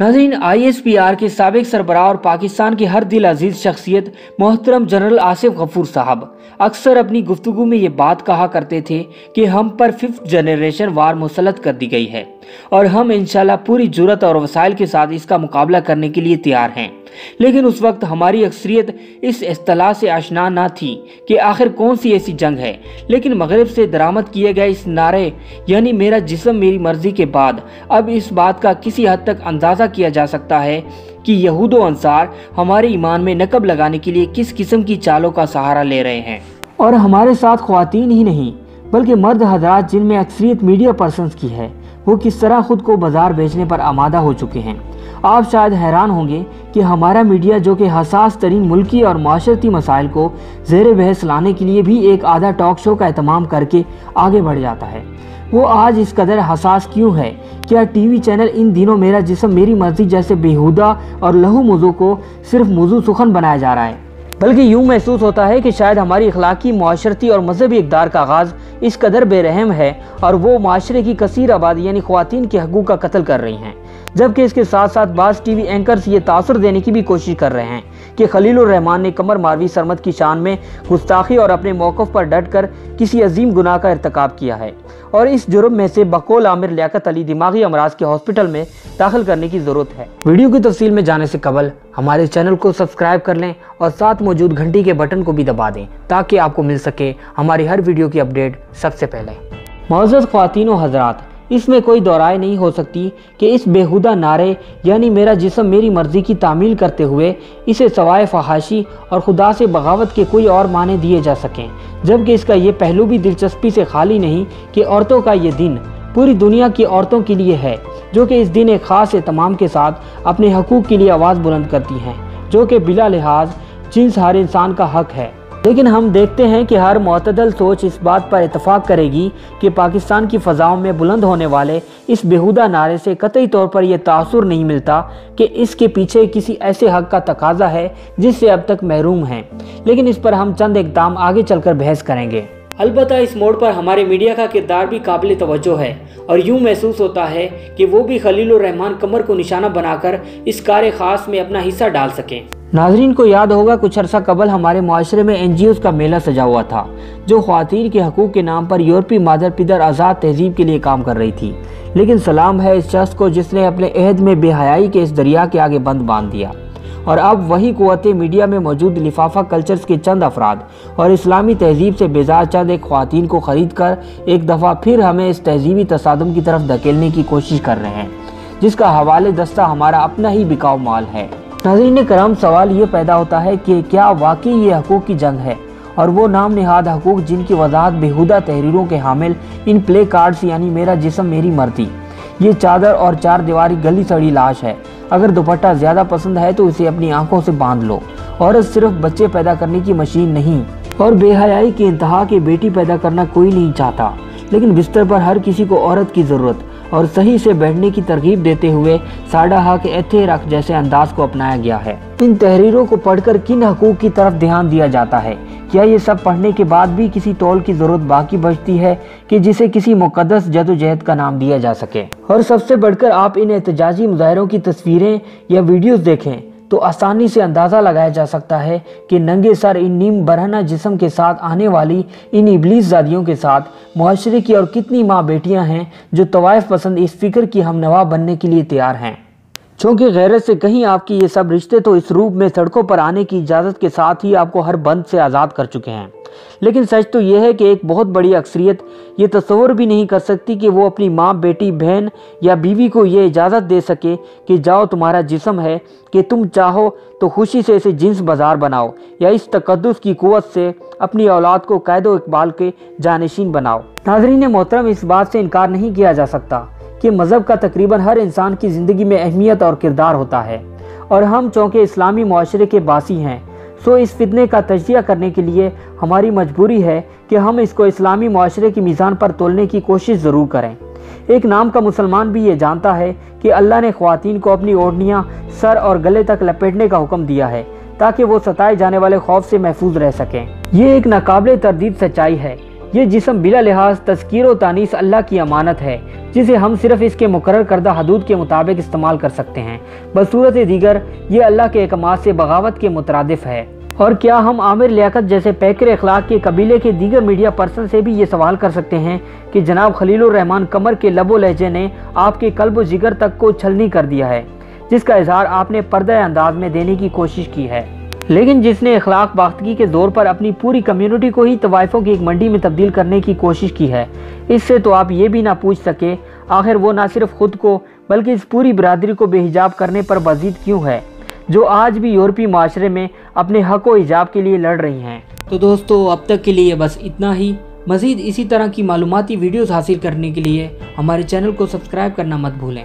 ناظرین، I S P R کے سابق سربراہ اور پاکستان کے ہر دل عزیز شخصیت محترم جنرل آصف غفور صاحب۔ اکثر اپنی گفتگو میں یہ بات کہا کرتے تھے کہ ہم پر ففتھ جنریشن وار مسلط کر دی گئی ہے اور ہم انشاءاللہ پوری جرت اور وسائل کے ساتھ اس کا مقابلہ کرنے کے لیے تیار ہیں۔ لیکن اس وقت ہماری اکثریت اس اصطلاح سے آشنا نہ تھی کہ آخر کون سی ایسی جنگ ہے۔ لیکن مغرب سے درامت کیے گئے اس نعرے یعنی میرا جسم میری مرضی کے بعد، اب اس بات کا کسی حد تک اندازہ کیا جا سکتا ہے کہ یہود و انصار ہمارے ایمان میں نقب لگانے کے لیے کس قسم کی چالوں کا سہارا لے رہے ہیں۔ اور ہمارے ساتھ خواتین ہی نہیں، بلکہ مرد حضرات جن میں اکثریت میڈیا پرسنز کی ہے۔ وہ کس طرح خود کو بازار بیچنے پر آمادہ ہو چکے ہیں۔ آپ شاید حیران ہوں گے کہ ہمارا میڈیا جو کہ حساس ترین ملکی اور معاشرتی مسائل کو زیر بحث لانے کے لیے بھی ایک آدھا ٹاک شو کا اہتمام کر کے آگے بڑھ جاتا ہے۔ وہ آج اس قدر حساس کیوں ہے؟ کیا ٹی وی چینل ان دنوں میرا جسم میری مرضی جیسے بیہودہ اور لہو موضوع کو صرف موضوع سخن بنایا جا رہا ہے؟ بلکہ یوں محسوس ہوتا ہے کہ شاید ہماری اخلاقی، معاشرتی اور مذہبی اقدار کا آغاز اس قدر بے رحم ہے اور وہ معاشرے کی کثیر آبادی یعنی خواتین کے حقوق کا قتل کر رہی ہیں۔ جبکہ اس کے ساتھ ساتھ بعض ٹی وی اینکرز یہ تاثر دینے کی بھی کوشش کر رہے ہیں کہ خلیل الرحمان نے کمر ماروی سرمت کی شان میں گستاخی اور اپنے موقف پر ڈٹ کر کسی عظیم گناہ کا ارتکاب کیا ہے اور اس جرم میں سے بقول عامر لیاقت علی دماغی امراض کے ہاسپٹل میں داخل کرنے کی ضرورت ہے۔ ویڈیو کی تفصیل میں جانے سے قبل ہمارے چینل کو سبسکرائب کر لیں اور ساتھ موجود گھنٹی کے بٹن کو بھی دبا دیں تاکہ آپ کو مل سکے ہماری ہر ویڈیو کی اپڈیٹ سب سے پہلے۔ معزز خواتین و حضرات اس میں کوئی دورائے نہیں ہو سکتی کہ اس بےہودہ نعرے یعنی میرا جسم میری مرضی کی تعمیل کرتے ہوئے اسے سوائے فحاشی اور خدا سے بغاوت کے کوئی اور معنی دیے جا سکیں۔ جبکہ اس کا یہ پہلو بھی دلچسپی سے خالی نہیں کہ عورتوں کا یہ دن پوری دنیا کی عورتوں کے لیے ہے، جو کہ اس دن ایک خاص اہتمام کے ساتھ اپنے حقوق کے لیے آواز بلند کرتی ہیں، جو کہ بلا لحاظ جنس ہر انسان کا حق ہے۔ لیکن ہم دیکھتے ہیں کہ ہر معتدل سوچ اس بات پر اتفاق کرے گی کہ پاکستان کی فضاؤں میں بلند ہونے والے اس بہودہ نعرے سے قطعی طور پر یہ تاثر نہیں ملتا کہ اس کے پیچھے کسی ایسے حق کا تقاضا ہے جس سے اب تک محروم ہیں۔ لیکن اس پر ہم چند اقدام آگے چل کر بحث کریں گے۔ البتہ اس موڑ پر ہمارے میڈیا کا کردار بھی قابل توجہ ہے اور یوں محسوس ہوتا ہے کہ وہ بھی خلیل الرحمان کمر کو نشانہ بنا کر اس کار خاص میں اپنا حصہ ڈال سکیں۔ ناظرین کو یاد ہوگا، کچھ عرصہ قبل ہمارے معاشرے میں این جی اوز کا میلہ سجا ہوا تھا، جو خواتین کے حقوق کے نام پر یورپی مادر پدر آزاد تہذیب کے لیے کام کر رہی تھی۔ لیکن سلام ہے اس شخص کو جس نے اپنے عہد میں بے حیائی کے اس دریا کے آگے بند باندھ دیا۔ اور اب وہی قوت میڈیا میں موجود لفافہ کلچرز کے چند افراد اور اسلامی تہذیب سے بیزار چند ایک خواتین کو خرید کر ایک دفعہ پھر ہمیں اس تہذیبی تصادم کی طرف دھکیلنے کی کوشش کر رہے ہیں، جس کا حوالے دستہ ہمارا اپنا ہی بکاؤ مال ہے۔ ناظرین کرام، سوال یہ پیدا ہوتا ہے کہ کیا واقعی یہ حقوق کی جنگ ہے؟ اور وہ نام نہاد حقوق جن کی وضاحت بےحودہ تحریروں کے حامل، ان پلے کارڈز یعنی میرا جسم، میری مرضی۔ یہ چادر اور چار دیواری گلی سڑی لاش ہے۔ اگر دوپٹہ زیادہ پسند ہے تو اسے اپنی آنکھوں سے باندھ لو۔ عورت صرف بچے پیدا کرنے کی مشین نہیں، اور بے حیائی کی انتہا کے بیٹی پیدا کرنا کوئی نہیں چاہتا۔ لیکن بستر پر ہر کسی کو عورت کی ضرورت۔ اور صحیح سے بیٹھنے کی ترغیب دیتے ہوئے ساڑھا حق ایتھے رکھ جیسے انداز کو اپنایا گیا ہے۔ ان تحریروں کو پڑھ کر کن حقوق کی طرف دھیان دیا جاتا ہے؟ کیا یہ سب پڑھنے کے بعد بھی کسی طول کی ضرورت باقی بچتی ہے کہ جسے کسی مقدس جد و جہد کا نام دیا جا سکے؟ اور سب سے بڑھ کر آپ ان احتجاجی مظاہروں کی تصویریں یا ویڈیوز دیکھیں۔ تو آسانی سے اندازہ لگایا جا سکتا ہے کہ ننگے سر ان نیم برہنہ جسم کے ساتھ آنے والی ان ابلیس زادیوں کے ساتھ معاشرے کی اور کتنی ماں بیٹیاں ہیں جو طوائف پسند اس فکر کی ہم نوا بننے کے لیے تیار ہیں۔ چونکہ غیرت سے کہیں آپ کی یہ سب رشتے تو اس روپ میں سڑکوں پر آنے کی اجازت کے ساتھ ہی آپ کو ہر بند سے آزاد کر چکے ہیں۔ لیکن سچ تو یہ ہے کہ ایک بہت بڑی اکثریت یہ تصور بھی نہیں کر سکتی کہ وہ اپنی ماں، بیٹی، بہن یا بیوی کو یہ اجازت دے سکے کہ جاؤ، تمہارا جسم ہے کہ تم چاہو تو خوشی سے اسے جنس بازار بناؤ یا اس تقدس کی قوت سے اپنی اولاد کو قید و اقبال کے جانشین بناؤ۔ ناظرین محترم، اس بات سے انکار نہیں کیا جا سکتا کہ مذہب کا تقریباً ہر انسان کی زندگی میں اہمیت اور کردار ہوتا ہے۔ اور ہم چونکہ اسلامی معاشرے کے باسی ہیں سو اس فتنے کا تجزیہ کرنے کے لیے ہماری مجبوری ہے کہ ہم اس کو اسلامی معاشرے کی میزان پر تولنے کی کوشش ضرور کریں۔ ایک نام کا مسلمان بھی یہ جانتا ہے کہ اللہ نے خواتین کو اپنی اوڑنیاں سر اور گلے تک لپیٹنے کا حکم دیا ہے تاکہ وہ ستائے جانے والے خوف سے محفوظ رہ سکیں۔ یہ ایک ناقابل تردید سچائی ہے۔ یہ جسم بلا لحاظ تذکیر و تانیس اللہ کی امانت ہے، جسے ہم صرف اس کے مقرر کردہ حدود کے مطابق استعمال کر سکتے ہیں۔ بصورت دیگر، یہ اللہ کے اقامات سے بغاوت کے مترادف ہے۔ اور کیا ہم عامر لیاقت جیسے پیکر اخلاق کے قبیلے کے دیگر میڈیا پرسن سے بھی یہ سوال کر سکتے ہیں کہ جناب خلیل الرحمان کمر کے لب و لہجے نے آپ کے قلب و جگر تک کو چھلنی کر دیا ہے، جس کا اظہار آپ نے پردہ انداز میں دینے کی کوشش کی ہے۔ لیکن جس نے اخلاق باختگی کے زور پر اپنی پوری کمیونٹی کو ہی طوائفوں کی ایک منڈی میں تبدیل کرنے کی کوشش کی ہے، اس سے تو آپ یہ بھی نہ پوچھ سکے، آخر وہ نہ صرف خود کو، بلکہ اس پوری برادری کو بے حجاب کرنے پر بزید کیوں ہے؟ جو آج بھی یورپی معاشرے میں اپنے حق و حجاب کے لیے لڑ رہی ہیں۔ تو دوستو، اب تک کے لیے بس اتنا ہی۔ مزید اسی طرح کی معلوماتی ویڈیوز حاصل کرنے کے لیے ہمارے چینل کو سبسکرائب کرنا مت بھولیں۔